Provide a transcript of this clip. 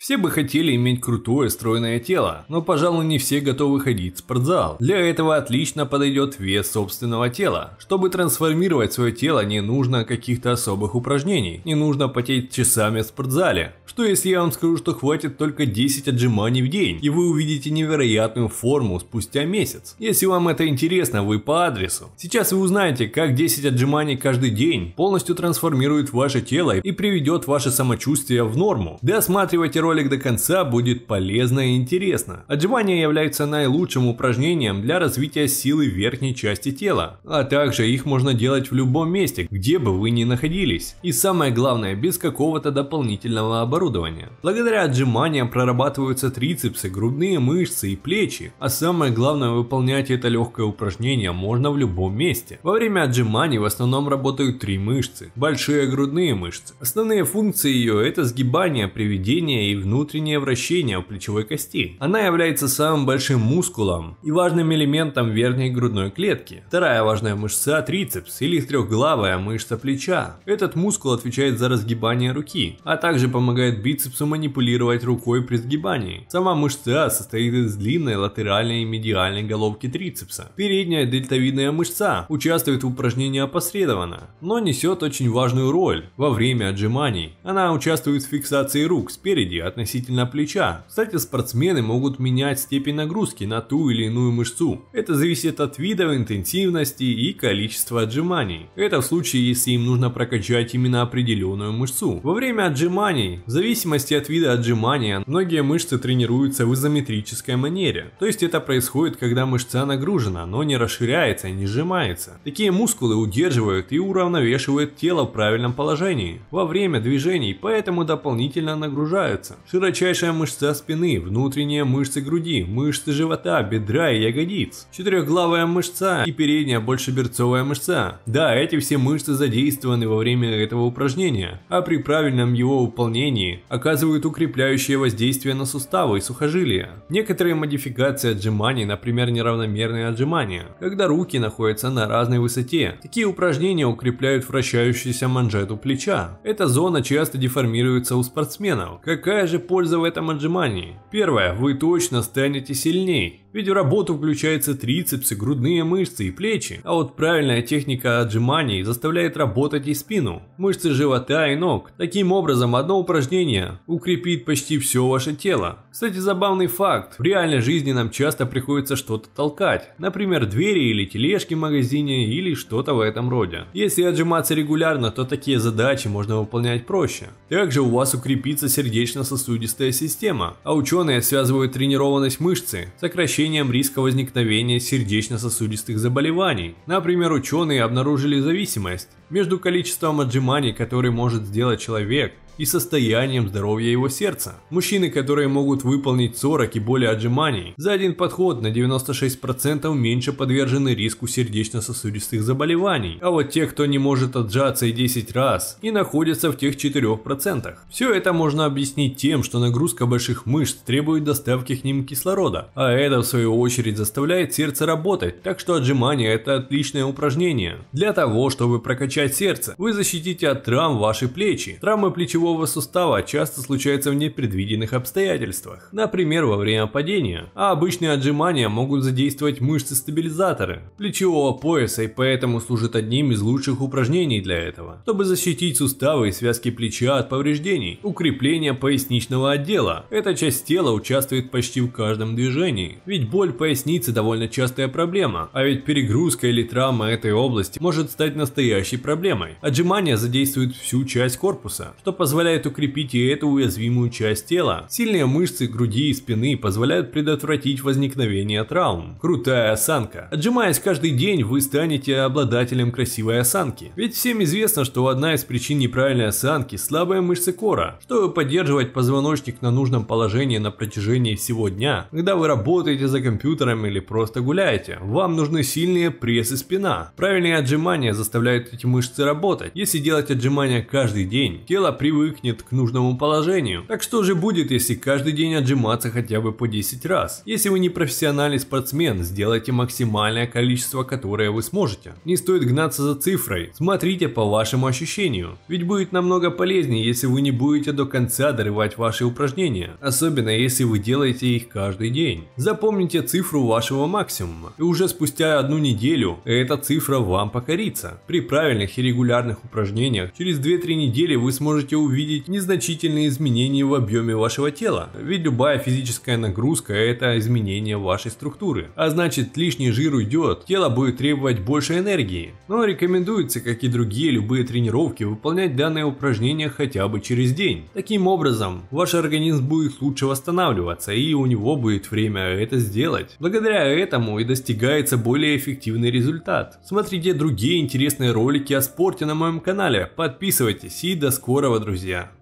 Все бы хотели иметь крутое стройное тело, но, пожалуй, не все готовы ходить в спортзал. Для этого отлично подойдет вес собственного тела. Чтобы трансформировать свое тело, не нужно каких-то особых упражнений, не нужно потеть часами в спортзале. Что если я вам скажу, что хватит только 10 отжиманий в день, и вы увидите невероятную форму спустя месяц? Если вам это интересно, вы по адресу. Сейчас вы узнаете, как 10 отжиманий каждый день полностью трансформирует ваше тело и приведет ваше самочувствие в норму. Досматривайте ролик до конца, будет полезно и интересно. Отжимания являются наилучшим упражнением для развития силы верхней части тела, а также их можно делать в любом месте, где бы вы ни находились. И самое главное, без какого-то дополнительного оборудования. Благодаря отжиманиям прорабатываются трицепсы, грудные мышцы и плечи, а самое главное, выполнять это легкое упражнение можно в любом месте. Во время отжиманий в основном работают три мышцы, большие грудные мышцы. Основные функции ее это сгибание, приведение и внутреннее вращение в плечевой кости. Она является самым большим мускулом и важным элементом верхней грудной клетки. Вторая важная мышца – трицепс или трехглавая мышца плеча. Этот мускул отвечает за разгибание руки, а также помогает бицепсу манипулировать рукой при сгибании. Сама мышца состоит из длинной латеральной и медиальной головки трицепса. Передняя дельтовидная мышца участвует в упражнении опосредованно, но несет очень важную роль во время отжиманий. Она участвует в фиксации рук спереди относительно плеча. Кстати, спортсмены могут менять степень нагрузки на ту или иную мышцу. Это зависит от вида, интенсивности и количества отжиманий. Это в случае, если им нужно прокачать именно определенную мышцу. Во время отжиманий, в зависимости от вида отжимания, многие мышцы тренируются в изометрической манере. То есть это происходит, когда мышца нагружена, но не расширяется и не сжимается. Такие мускулы удерживают и уравновешивают тело в правильном положении во время движений, поэтому дополнительно нагружаются. Широчайшая мышца спины, внутренние мышцы груди, мышцы живота, бедра и ягодиц, четырехглавая мышца и передняя большеберцовая мышца. Да, эти все мышцы задействованы во время этого упражнения, а при правильном его выполнении оказывают укрепляющее воздействие на суставы и сухожилия. Некоторые модификации отжиманий, например неравномерные отжимания, когда руки находятся на разной высоте. Такие упражнения укрепляют вращающуюся манжету плеча. Эта зона часто деформируется у спортсменов. Какая же польза в этом отжимании? Первое, вы точно станете сильней. Ведь в работу включаются трицепсы, грудные мышцы и плечи, а вот правильная техника отжиманий заставляет работать и спину, мышцы живота и ног. Таким образом, одно упражнение укрепит почти все ваше тело. Кстати, забавный факт, в реальной жизни нам часто приходится что-то толкать, например, двери или тележки в магазине или что-то в этом роде. Если отжиматься регулярно, то такие задачи можно выполнять проще. Также у вас укрепится сердечно-сосудистая система, а ученые связывают тренированность мышцы, сокращение сокращением риска возникновения сердечно-сосудистых заболеваний. Например, ученые обнаружили зависимость между количеством отжиманий, которые может сделать человек, и состоянием здоровья его сердца. Мужчины, которые могут выполнить 40 и более отжиманий, за один подход на 96% меньше подвержены риску сердечно-сосудистых заболеваний. А вот те, кто не может отжаться и 10 раз, и находятся в тех 4%. Все это можно объяснить тем, что нагрузка больших мышц требует доставки к ним кислорода, а это в свою очередь заставляет сердце работать, так что отжимания это отличное упражнение. Для того, чтобы прокачать сердце, вы защитите от травм ваши плечи. Травмы плечевого плечевого сустава часто случаются в непредвиденных обстоятельствах, например, во время падения, а обычные отжимания могут задействовать мышцы-стабилизаторы плечевого пояса и поэтому служат одним из лучших упражнений для этого, чтобы защитить суставы и связки плеча от повреждений, укрепление поясничного отдела. Эта часть тела участвует почти в каждом движении, ведь боль поясницы довольно частая проблема, а ведь перегрузка или травма этой области может стать настоящей проблемой. Отжимания задействуют всю часть корпуса, что позволяет позволяет укрепить и эту уязвимую часть тела. Сильные мышцы груди и спины позволяют предотвратить возникновение травм. Крутая осанка. Отжимаясь каждый день, вы станете обладателем красивой осанки. Ведь всем известно, что одна из причин неправильной осанки – слабые мышцы кора. Чтобы поддерживать позвоночник на нужном положении на протяжении всего дня, когда вы работаете за компьютером или просто гуляете, вам нужны сильные пресс и спина. Правильные отжимания заставляют эти мышцы работать. Если делать отжимания каждый день, тело привыкнет привыкнет к нужному положению. Так что же будет, если каждый день отжиматься хотя бы по 10 раз? Если вы не профессиональный спортсмен, сделайте максимальное количество, которое вы сможете. Не стоит гнаться за цифрой, смотрите по вашему ощущению. Ведь будет намного полезнее, если вы не будете до конца дорывать ваши упражнения. Особенно если вы делаете их каждый день. Запомните цифру вашего максимума. И уже спустя одну неделю эта цифра вам покорится. При правильных и регулярных упражнениях через 2-3 недели вы сможете увидеть незначительные изменения в объеме вашего тела. Ведь любая физическая нагрузка это изменение вашей структуры. А значит лишний жир уйдет, тело будет требовать больше энергии. Но рекомендуется, как и другие любые тренировки, выполнять данное упражнение хотя бы через день. Таким образом, ваш организм будет лучше восстанавливаться и у него будет время это сделать. Благодаря этому и достигается более эффективный результат. Смотрите другие интересные ролики о спорте на моем канале, подписывайтесь и до скорого друзья.